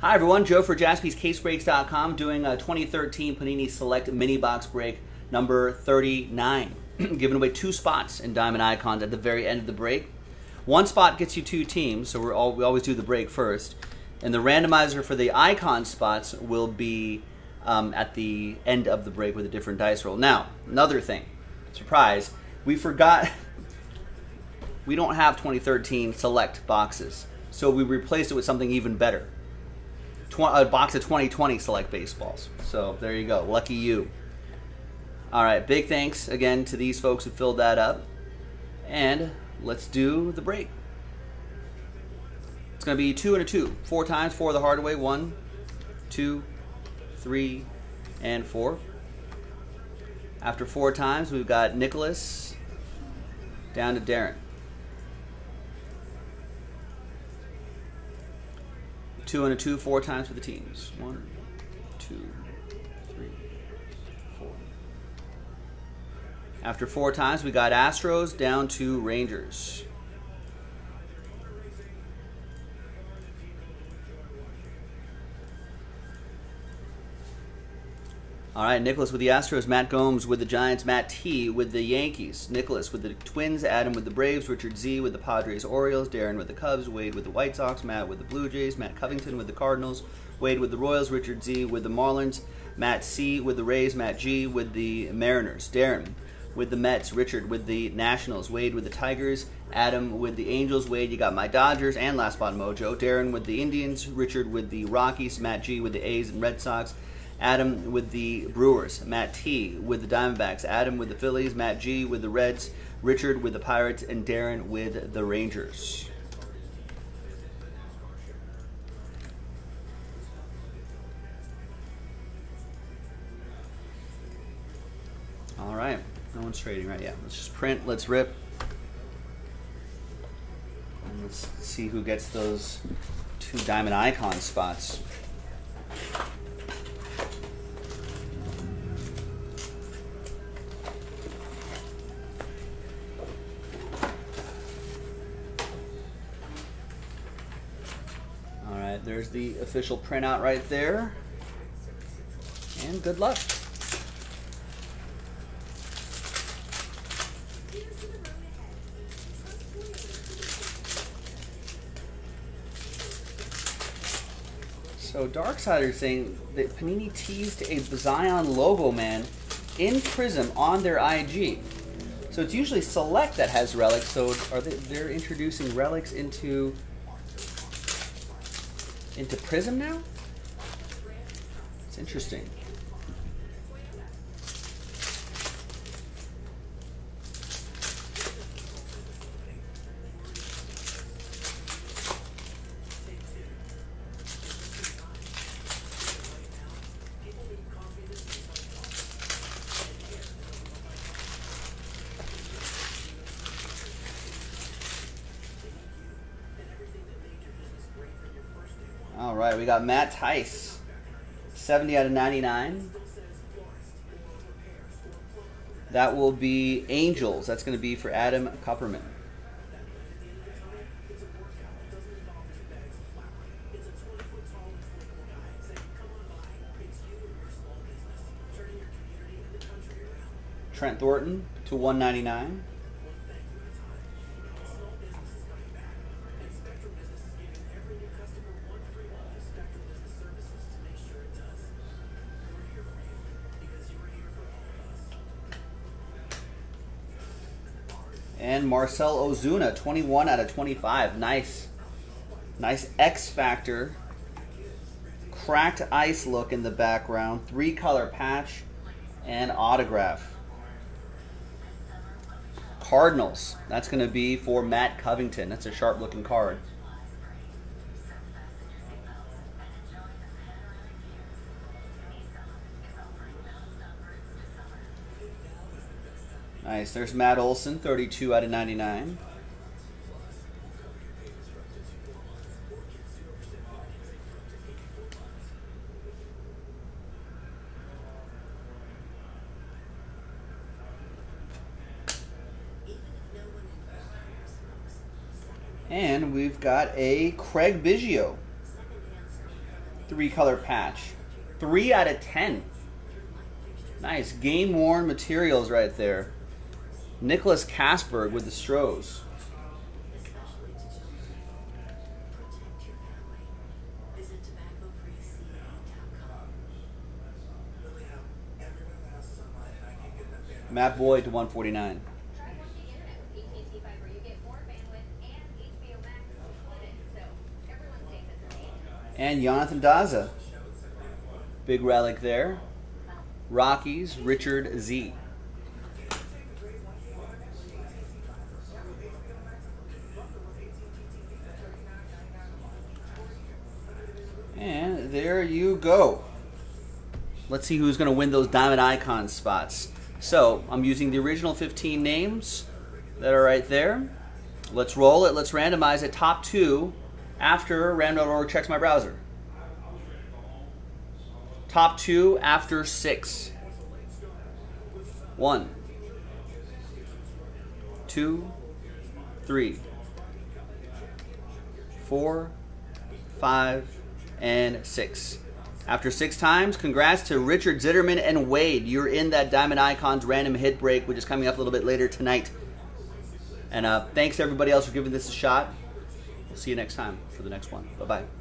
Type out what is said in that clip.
Hi everyone, Joe for jaspyscasebreaks.com doing a 2013 Panini Select Mini Box Break number 39. Giving away two spots in Diamond Icons at the very end of the break. One spot gets you two teams, so we're all, we always do the break first. And the randomizer for the icon spots will be um, at the end of the break with a different dice roll. Now, another thing, surprise, we forgot, we don't have 2013 Select boxes. So we replaced it with something even better a box of 2020 select baseballs. So there you go. Lucky you. All right. Big thanks again to these folks who filled that up. And let's do the break. It's going to be two and a two. Four times, four the hard way. One, two, three, and four. After four times, we've got Nicholas down to Darren. Two and a two, four times for the teams. One, two, three, four. After four times, we got Astros down to Rangers. All right, Nicholas with the Astros, Matt Gomes with the Giants, Matt T with the Yankees, Nicholas with the Twins, Adam with the Braves, Richard Z with the Padres, Orioles, Darren with the Cubs, Wade with the White Sox, Matt with the Blue Jays, Matt Covington with the Cardinals, Wade with the Royals, Richard Z with the Marlins, Matt C with the Rays, Matt G with the Mariners, Darren with the Mets, Richard with the Nationals, Wade with the Tigers, Adam with the Angels, Wade, you got my Dodgers and Last Spot Mojo, Darren with the Indians, Richard with the Rockies, Matt G with the A's and Red Sox, Adam with the Brewers, Matt T with the Diamondbacks, Adam with the Phillies, Matt G with the Reds, Richard with the Pirates, and Darren with the Rangers. All right, no one's trading, right? yet. let's just print, let's rip. And let's see who gets those two diamond icon spots. There's the official printout right there. And good luck. So Darksider saying that Panini teased a Zion logo man in Prism on their IG. So it's usually Select that has relics. So are they? They're introducing relics into into Prism now? It's interesting. All right, we got Matt Thaiss, 70 out of 99. That will be Angels. That's going to be for Adam Kupperman. Trent Thornton to 199. And Marcell Ozuna, 21 out of 25. Nice. Nice X Factor. Cracked ice look in the background. Three color patch and autograph. Cardinals. That's going to be for Matt Covington. That's a sharp looking card. Nice. There's Matt Olson, 32 out of 99. And we've got a Craig Biggio. three color patch. Three out of ten. Nice. Game worn materials right there. Nicholas Kasberg with the Stros. Matt Boyd to 149. And Jonathan Daza. Big relic there. Rockies, Richard Z. And there you go. Let's see who's going to win those Diamond Icon spots. So I'm using the original 15 names that are right there. Let's roll it. Let's randomize it. Top two after random.org checks my browser. Top two after six. One, two, three, four, five, and six. After six times, congrats to Richard Zitterman and Wade. You're in that Diamond Icons random hit break, which is coming up a little bit later tonight. And uh, thanks to everybody else for giving this a shot. We'll see you next time for the next one. Bye bye.